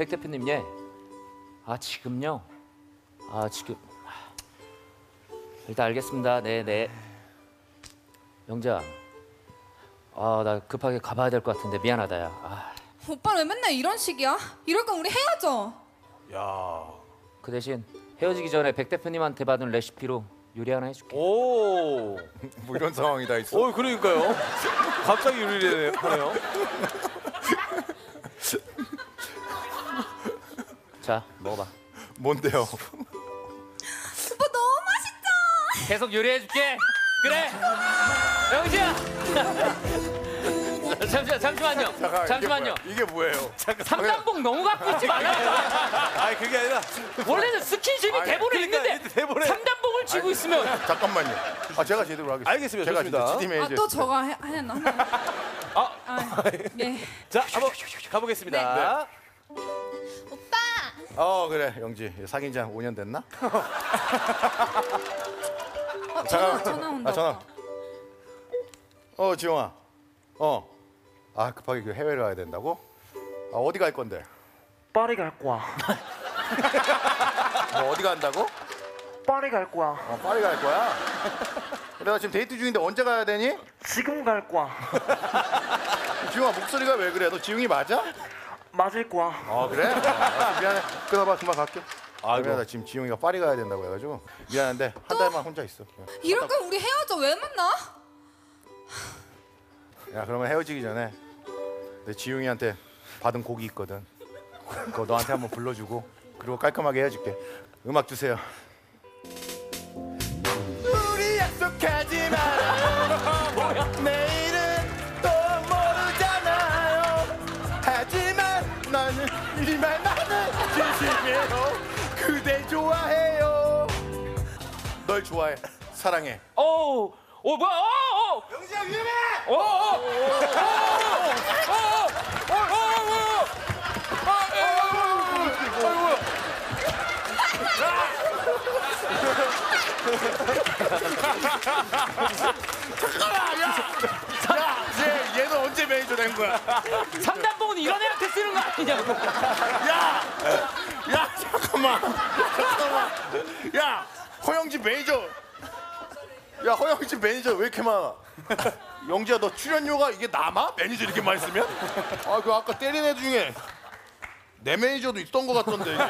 백 대표님 예. 아 지금요? 아 지금 일단 알겠습니다. 네 네. 영자. 아 나 급하게 가봐야 될 것 같은데 미안하다야. 아, 오빠 왜 맨날 이런 식이야? 이럴 거면 우리 헤어져. 야. 그 대신 헤어지기 전에 백 대표님한테 받은 레시피로 요리 하나 해줄게. 오. 뭐 이런 상황이 다 있어. 어 그러니까요. 갑자기 요리를 하네요. 자 먹어봐. 뭔데요? 오빠 너무 맛있죠? 계속 요리해줄게. 그래. 영지야. 잠시만 잠시만요. 잠깐, 잠시만요. 이게, 뭐예요? 삼단봉 너무 갖고 있지 말라니까. 아니 그게 아니라 원래는 스킨십이 아니, 대본에 그러니까 있는데 대본에- 삼단봉을 쥐고 있으면 잠깐만요. 아 제가 제대로 하겠습니다. 알겠습니다. 제가 좋습니다. 진짜 아. 또 저거 해- 하나. 아. 아, 예. 자 한번 가보겠습니다. 어 그래 영지 사귄 지한 5년 됐나? 어, 전화 전화 온다. 아, 전화. 어 지영아. 어. 아 급하게 그 해외를 가야 된다고? 아 어디 갈 건데? 파리 갈 거야. 너 어디 간다고? 파리 갈 거야. 어 파리 갈 거야? 내가 지금 데이트 중인데 언제 가야 되니? 지금 갈 거야. 지용아 목소리가 왜 그래? 너 지용이 맞아? 맞을 거야. 아 그래? 아, 미안해. 끊어봐 금방 갈게. 아. 미안하다 지금 지용이가 파리 가야 된다고 해가지고 미안한데 한 달만 혼자 있어. 이럴 거면 우리 헤어져. 왜 만나? 야 그러면 헤어지기 전에 내 지용이한테 받은 곡이 있거든. 그거 너한테 한번 불러주고 그리고 깔끔하게 헤어질게. 음악 주세요. 우리 약속하지 말 이 말만은 진심이에요. 그대 좋아해요. 널 좋아해. 사랑해. 오, 오 뭐야? 오, 오. 영지야 위험해. 오, 오, 오, 오, 오, 오, 오, 오, 오, 야, 얘, 얘는 언제 매니저 된 거야? 삼단봉은 이런 애한테 쓰는 거 아니냐고. 야, 야, 잠깐만, 잠깐만. 야, 허영지 매니저. 야, 허영지 매니저 왜 이렇게 많아? 영지야, 너 출연료가 이게 남아? 매니저 이렇게 많이 쓰면? 아, 그 아까 때린 애 중에 내 매니저도 있던 것 같던데.